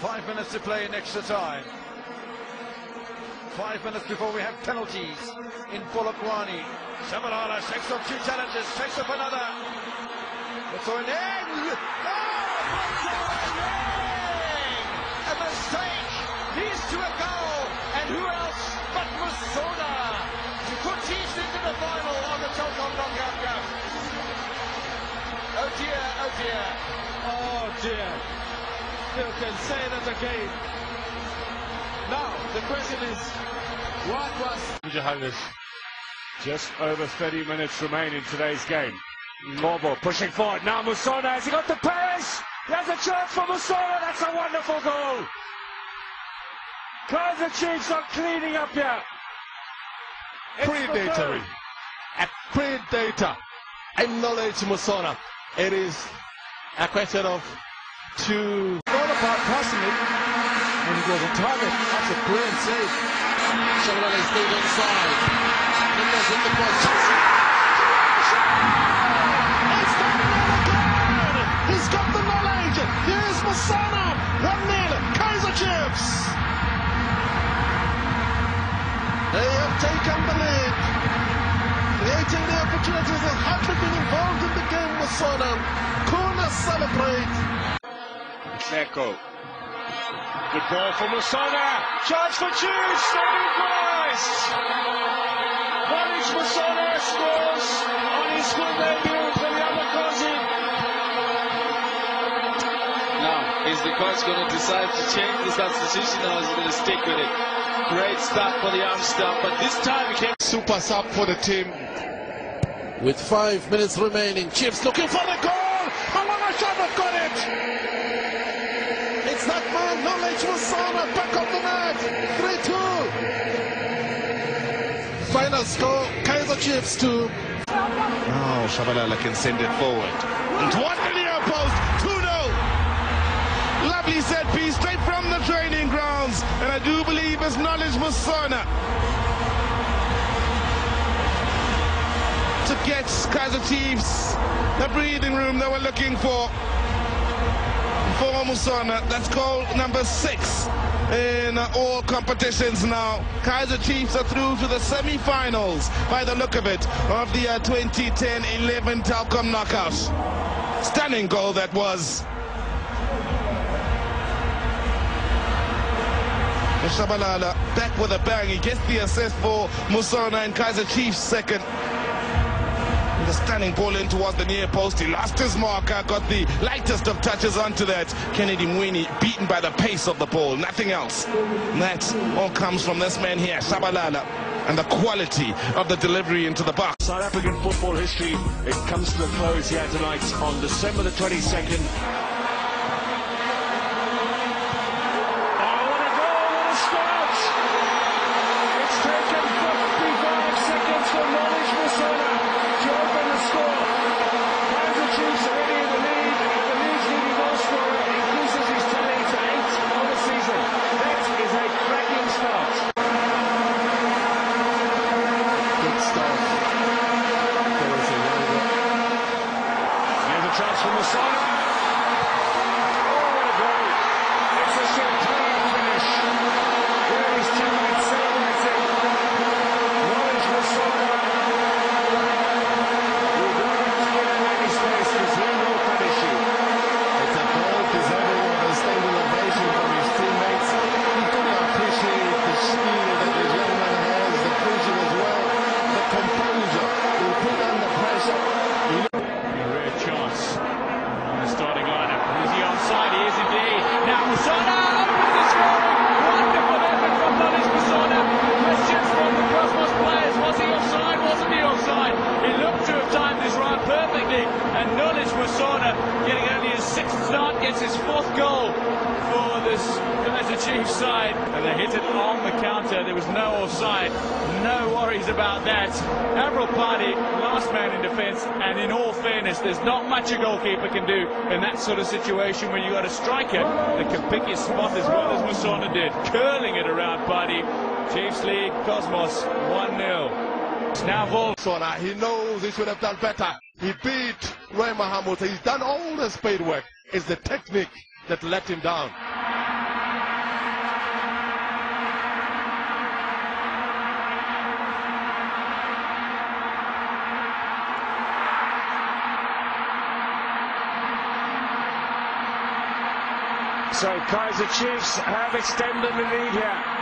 Five minutes to play in extra time. Five minutes before we have penalties in Polokwane. Shabalala shakes off two challenges, shakes off another. It's on end. Oh, a mistake leads to a goal. And who else but Musona to put Chiefs into the final of the Telkom Knockout Cup. Oh dear, oh dear. Oh dear. You can say that again. Now, the question is, what was... Johannes. Just over 30 minutes remain in today's game. Morbo pushing forward. Now Musona, has he got the pace? There's a chance for Musona. That's a wonderful goal. Kaiser Chiefs are cleaning up here. It's predatory. A predator. Acknowledge Musona. It is a question of two. Thought about passing it, and it was a target. That's a brilliant save. Shabalala stayed onside. Nicholas hit the post. It's done another goal! He's got the knowledge! Here's Musona! 1-0, Kaiser Chiefs! They have taken the lead. Creating the opportunities that hardly been involved in the game, Musona. Kuna celebrate. Seko. Good ball for Musona. Chance for Chiefs. Standing Christ. Manish Musona scores on his school debut for the Amakhosi. Now, is the coach going to decide to change the substitution or is he going to stick with it? Great start for the Amsterdam, but this time he came. Super sub for the team. With five minutes remaining, Chiefs looking for the goal! Malanga should have got it! That man, Knowledge back of the net! 3-2! Final score, Kaiser Chiefs 2. Now Shabalala can send it forward. And one the near post, 2-0! Lovely set piece, straight from the training grounds. And I do believe it's Knowledge Musona. To get Kaiser Chiefs the breathing room they were looking for. Musona, that's goal number six in uh, all competitions now. Kaiser Chiefs are through to the semi-finals by the look of it of the uh, 2010-11 Telkom knockout. Stunning goal that was. Shabalala back with a bang. He gets the assist for Musona and Kaiser Chiefs second. Stunning ball in towards the near post. He lost his marker, got the lightest of touches onto that. Kennedy Mwini beaten by the pace of the ball, nothing else. That all comes from this man here, Shabalala, and the quality of the delivery into the box. South African football history, it comes to a close here tonight on December the 22nd. Oh, what a goal, what a start! It's taken 55 seconds for Knowledge Musona to open the score. Kaiser Chiefs already in the lead. The league's leading goal scorer increases his tally to eight for the season. That is a cracking start. Good stuff. There is a younger. Here's a chance for Musona. Oh, what a goal. It's a superb finish. There his teammates celebrating. Knowledge Musona. You don't have to get in any space because he will punish you. It's a goal deserving of a standing ovation from his teammates. You gotta appreciate the skill that this young man has, the vision as well, the composure. He put under pressure. He A rare chance on the starting lineup. Is he onside? He is indeed. Now Musona opens the scoring. Wonderful effort from Knowledge Musona. Questions from the Cosmos players. Was he offside? Wasn't he offside? He looked to have timed his run perfectly. And Knowledge Musona getting only his sixth start gets his fourth goal for this Kaiser Chiefs side. And they hit it on the counter. There was no offside. No worries about that. Avril Party, last man in defence, and in all fairness, there's not much a goalkeeper can do in that sort of situation when you've got a striker that can pick his spot as well as Musona did, curling it around Party. Chiefs League, Cosmos, 1-0. Now Vol. Sona, he knows he should have done better. He beat Ray Hamilton. He's done all the spade work. It's the technique that let him down. So Kaiser Chiefs have extended the lead here.